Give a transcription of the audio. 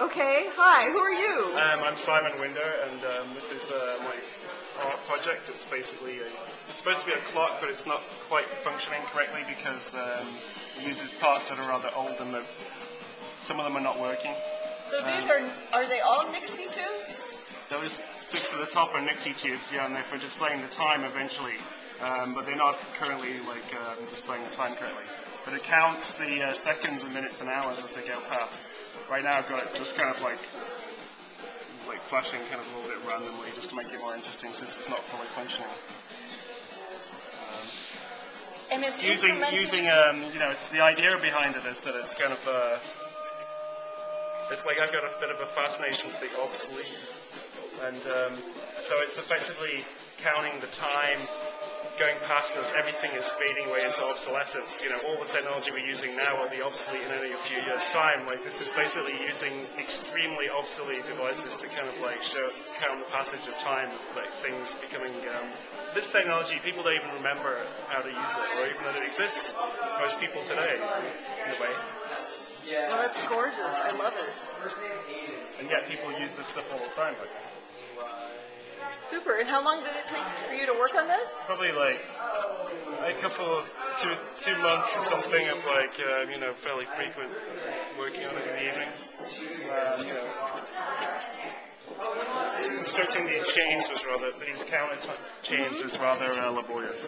Okay, hi, who are you? Um, I'm Simon Winder, and um, this is uh, my art project. It's basically a, it's supposed to be a clock, but it's not quite functioning correctly because um, it uses parts that are rather old and that some of them are not working. So these are, are they all Nixie tubes? Those six at the top are Nixie tubes, yeah, and they're for displaying the time eventually, um, but they're not currently like um, displaying the time correctly. But it counts the uh, seconds and minutes and hours as they go past. Right now I've got it just kind of like like flashing kind of a little bit randomly just to make it more interesting since it's not fully functioning. And it's Using using um, you know it's the idea behind it is that it's kind of uh, it's like I've got a bit of a fascination with the obsolete, and um, so it's effectively counting the time going past us. Everything is fading away into obsolescence. You know, all the technology we're using now will be obsolete in only a few years' time. Like this is basically using extremely obsolete devices to kind of like show count the passage of time, like things becoming. Um, this technology, people don't even remember how to use it, or even that it exists. Most people today, in a way. Well, that's gorgeous. I love it. And yet people use this stuff all the time. Like, Super. And how long did it take for you to work on this? probably like a couple of two two months or something of like uh, you know fairly frequent working on it in the evening. Um, you know, constructing these chains was rather these counter chains was rather uh, laborious.